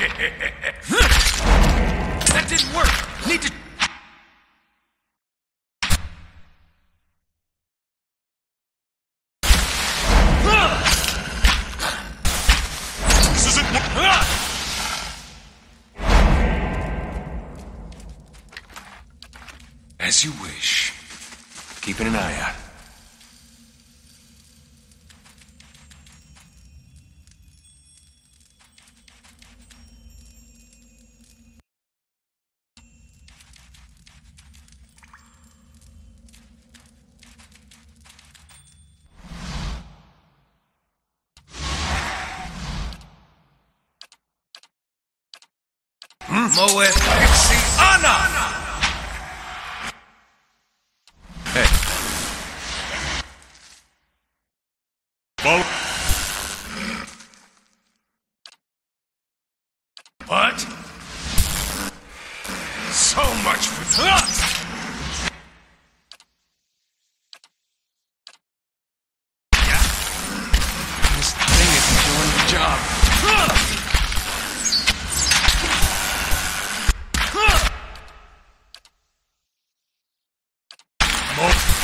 that didn't work. Need to. This isn't. As you wish. Keeping an eye out. Moet Ana! Hey. Dead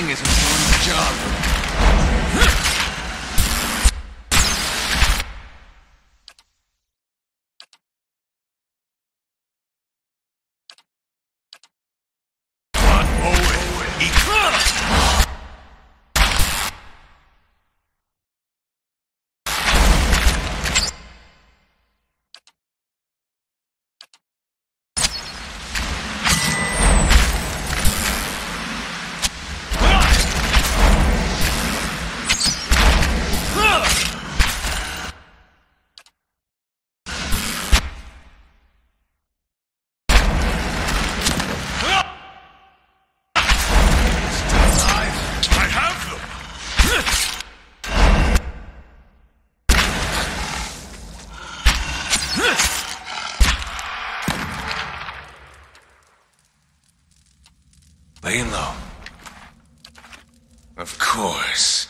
thing isn't doing the job. Laying low. Of course.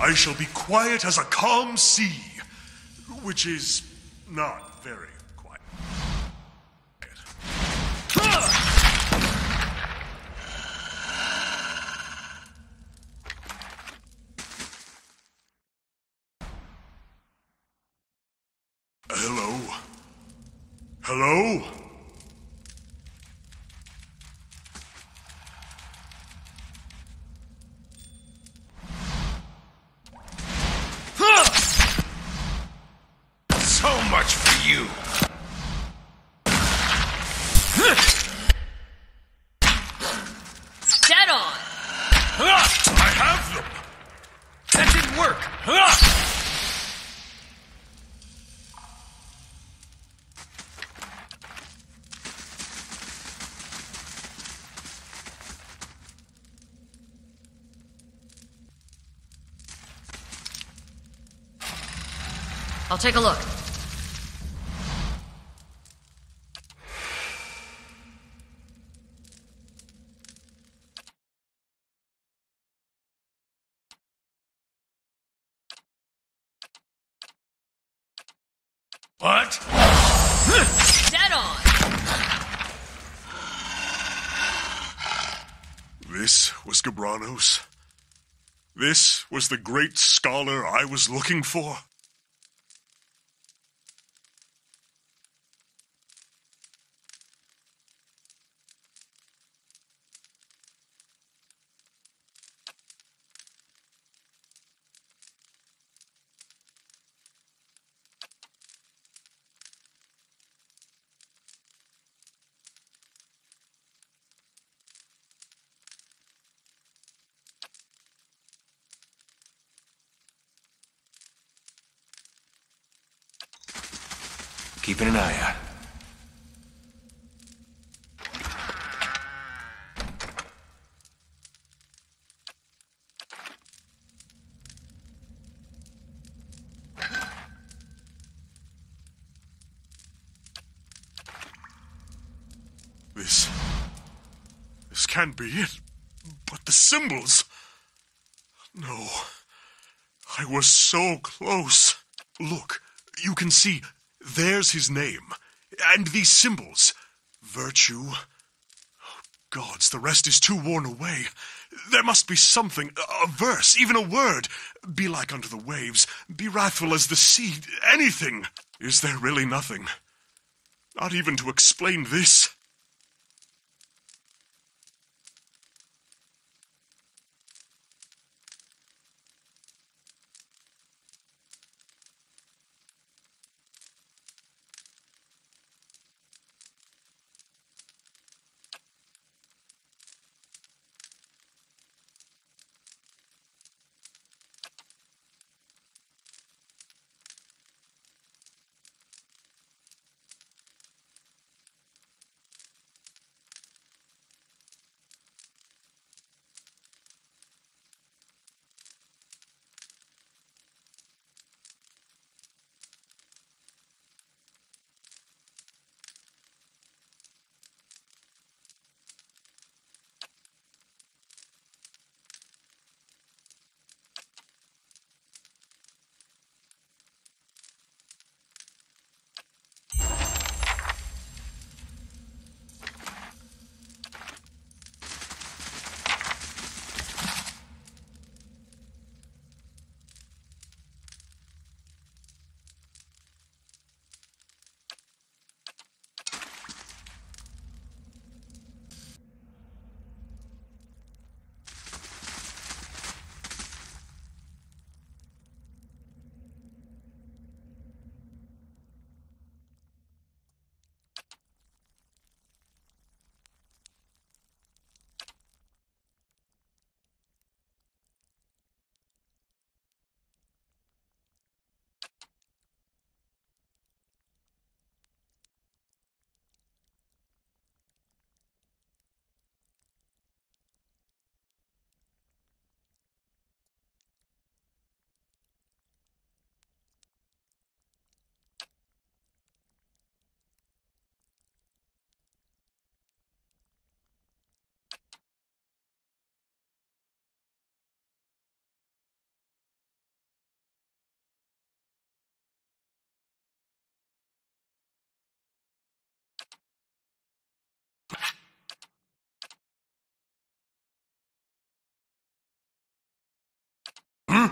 I shall be quiet as a calm sea, which is not very quiet. Hello? Hello? I'll take a look. What? Dead on! This was Gabranos. This was the great scholar I was looking for. Keeping an eye out. This. This can't be it. But the symbols. No. I was so close. Look, you can see there's his name. And these symbols. Virtue. Oh, gods, the rest is too worn away. There must be something, a verse, even a word. Be like unto the waves, be wrathful as the sea, anything. Is there really nothing? Not even to explain this?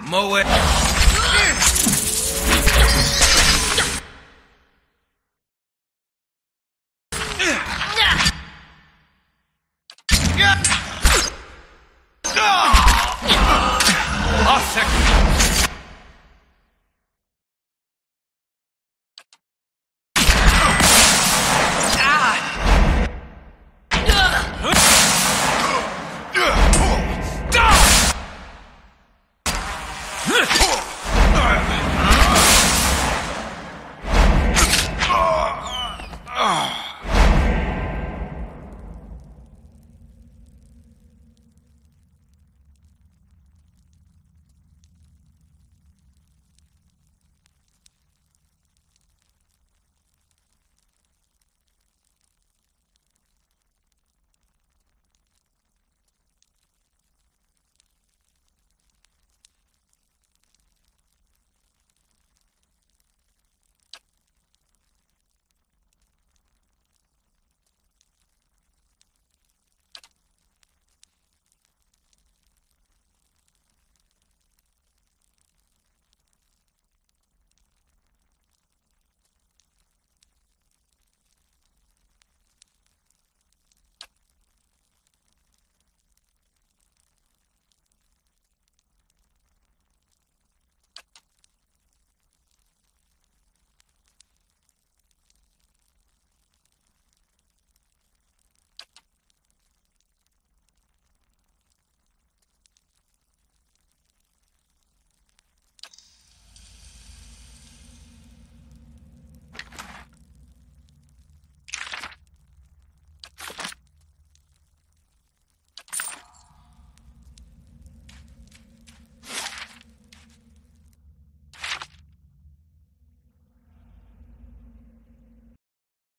Moe.